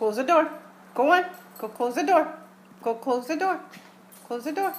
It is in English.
Close the door. Go on. Go close the door. Go close the door. Close the door.